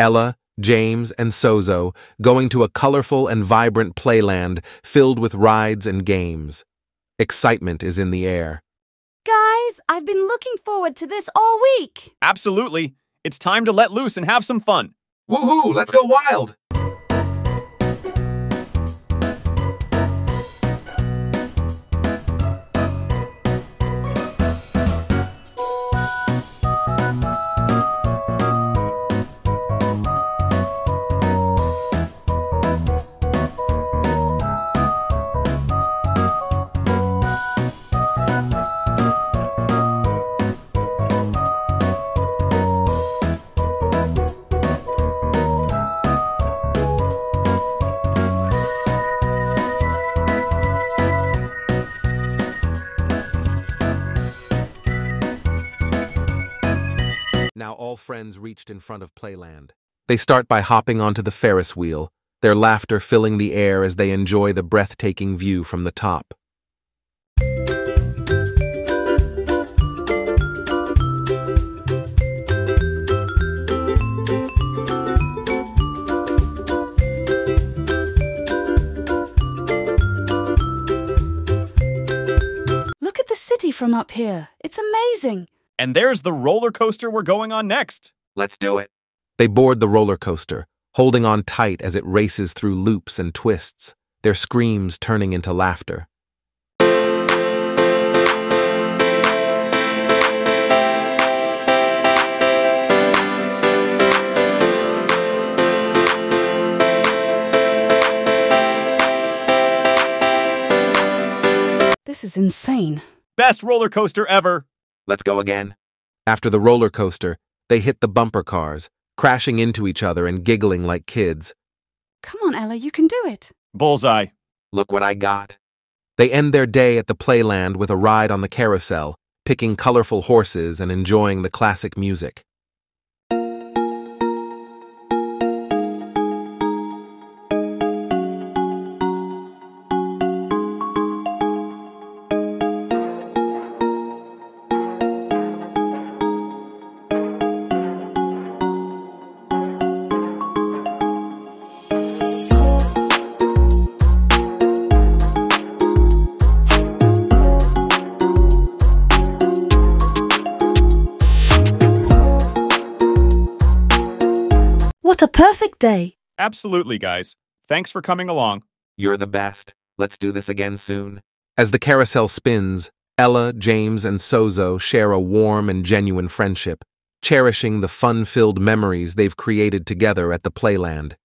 Ella, James, and Sozo going to a colorful and vibrant playland filled with rides and games. Excitement is in the air. Guys, I've been looking forward to this all week. Absolutely. It's time to let loose and have some fun. Woohoo, let's go wild! Now all friends reached in front of Playland. They start by hopping onto the Ferris wheel, their laughter filling the air as they enjoy the breathtaking view from the top. Look at the city from up here. It's amazing. And there's the roller coaster we're going on next. Let's do it. They board the roller coaster, holding on tight as it races through loops and twists, their screams turning into laughter. This is insane. Best roller coaster ever. Let's go again. After the roller coaster, they hit the bumper cars, crashing into each other and giggling like kids. Come on, Ella, you can do it. Bullseye. Look what I got. They end their day at the playland with a ride on the carousel, picking colorful horses and enjoying the classic music. What a perfect day. Absolutely, guys. Thanks for coming along. You're the best. Let's do this again soon. As the carousel spins, Ella, James, and Sozo share a warm and genuine friendship, cherishing the fun filled memories they've created together at the playland.